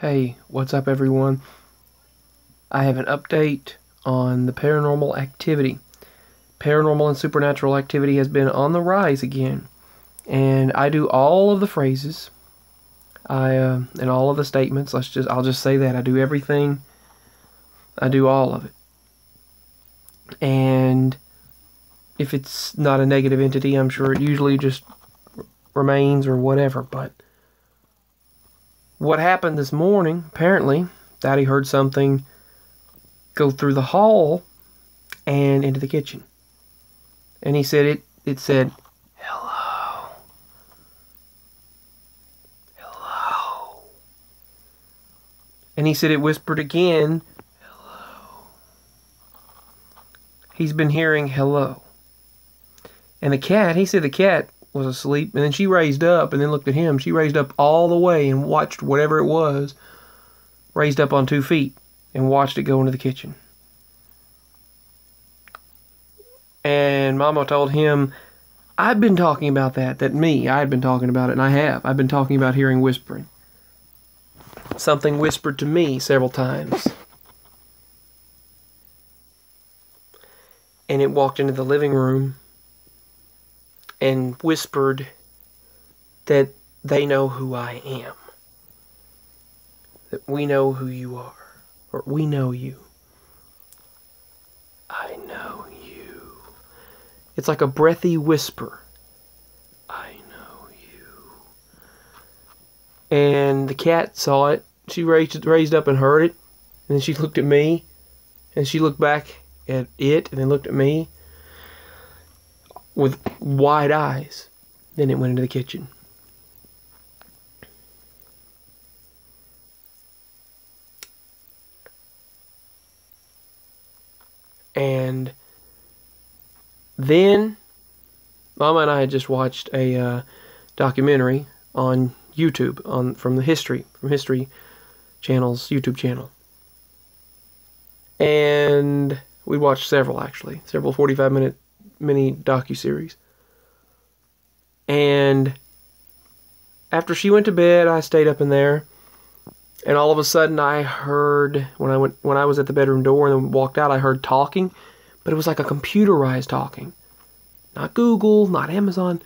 Hey, what's up, everyone? I have an update on the paranormal activity. Paranormal and supernatural activity has been on the rise again, and I do all of the phrases. I uh, and all of the statements. Let's just I'll just say that I do everything. I do all of it. And if it's not a negative entity, I'm sure it usually just remains or whatever, but what happened this morning, apparently, Daddy heard something go through the hall and into the kitchen. And he said it it said, Hello. Hello. And he said it whispered again, Hello. He's been hearing hello. And the cat, he said the cat was asleep, and then she raised up and then looked at him. She raised up all the way and watched whatever it was, raised up on two feet, and watched it go into the kitchen. And Mama told him, I've been talking about that, that me, I had been talking about it, and I have. I've been talking about hearing whispering. Something whispered to me several times. And it walked into the living room and whispered that they know who I am. That we know who you are. Or we know you. I know you. It's like a breathy whisper. I know you. And the cat saw it. She raised, raised up and heard it. And then she looked at me. And she looked back at it and then looked at me with wide eyes. Then it went into the kitchen. And then Mama and I had just watched a uh, documentary on YouTube on from the history from History Channel's YouTube channel. And we watched several actually, several 45 minute mini docu series. And after she went to bed, I stayed up in there, and all of a sudden I heard when I went when I was at the bedroom door and walked out, I heard talking, but it was like a computerized talking, not Google, not Amazon,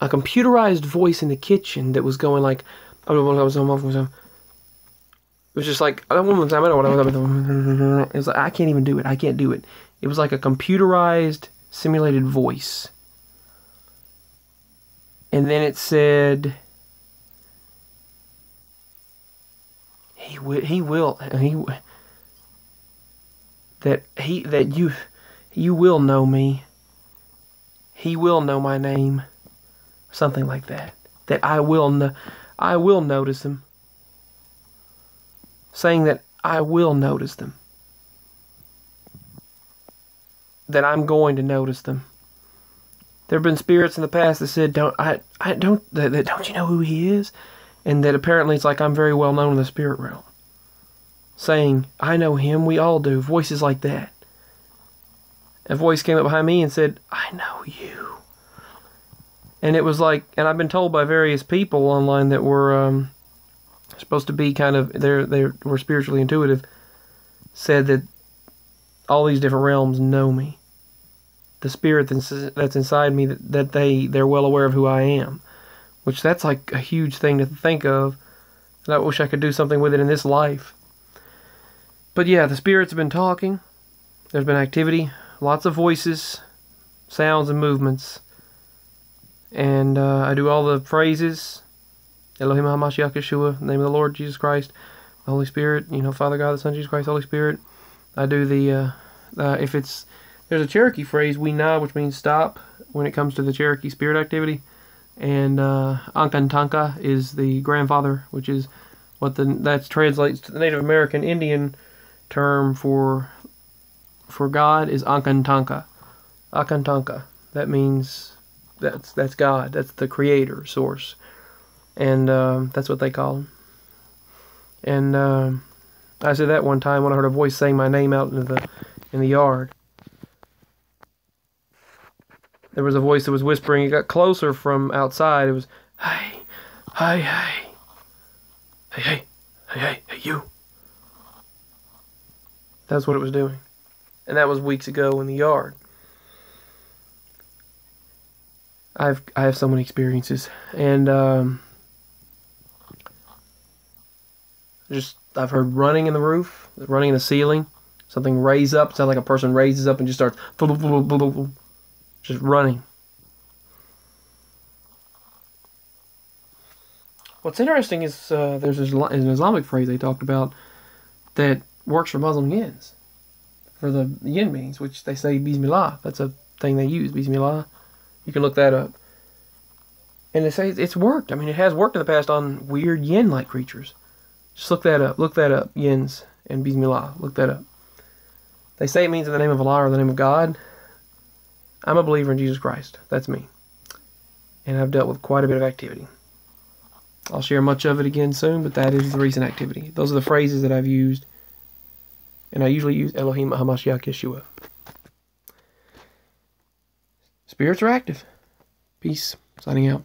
a computerized voice in the kitchen that was going like, I'm so it was just like it was like I can't even do it. I can't do it. It was like a computerized simulated voice. And then it said, he will, he will, he, that he, that you, you will know me. He will know my name. Something like that. That I will, I will notice them. Saying that I will notice them that I'm going to notice them. There have been spirits in the past that said, "Don't I? I don't. That, that, don't you know who he is?" And that apparently it's like I'm very well known in the spirit realm. Saying, "I know him. We all do." Voices like that. A voice came up behind me and said, "I know you." And it was like, and I've been told by various people online that were um, supposed to be kind of they're they were spiritually intuitive, said that all these different realms know me. The spirit that's inside me that, they they're well aware of who I am, which that's like a huge thing to think of. And I wish I could do something with it in this life. But yeah, the spirits have been talking. There's been activity, lots of voices, sounds, and movements. And uh, I do all the praises Elohim HaMashiach Yeshua, name of the Lord Jesus Christ, the Holy Spirit, you know, Father God, the Son, Jesus Christ, Holy Spirit. I do the uh, uh, if it's there's a Cherokee phrase we know which means stop when it comes to the Cherokee spirit activity, and uh, Ankantanka is the grandfather, which is what the that translates to the Native American Indian term for for God is Ankantanka. Ankantanka. That means that's that's God. That's the creator source, and um, that's what they call him. And um, I said that one time when I heard a voice saying my name out in the in the yard. There was a voice that was whispering. It got closer from outside. It was, "Hey, hey, hey, hey, hey, hey, hey, hey, you. That's what it was doing. And that was weeks ago in the yard. I've I have so many experiences, and um, just I've heard running in the roof, running in the ceiling, something raise up, sounds like a person raises up and just starts just running. What's interesting is uh, there's an Islamic phrase they talked about that works for Muslim yins, for the yin meetings, which they say Bismillah. That's a thing they use, Bismillah. You can look that up. And they say it's worked. I mean, it has worked in the past on weird yin-like creatures. Just look that up. Look that up. Yins and Bismillah. Look that up. They say it means in the name of Allah or the name of God. I'm a believer in Jesus Christ. That's me. And I've dealt with quite a bit of activity. I'll share much of it again soon, but that is the recent activity. Those are the phrases that I've used. And I usually use Elohim HaMashiach Yeshua. Spirits are active. Peace. Signing out.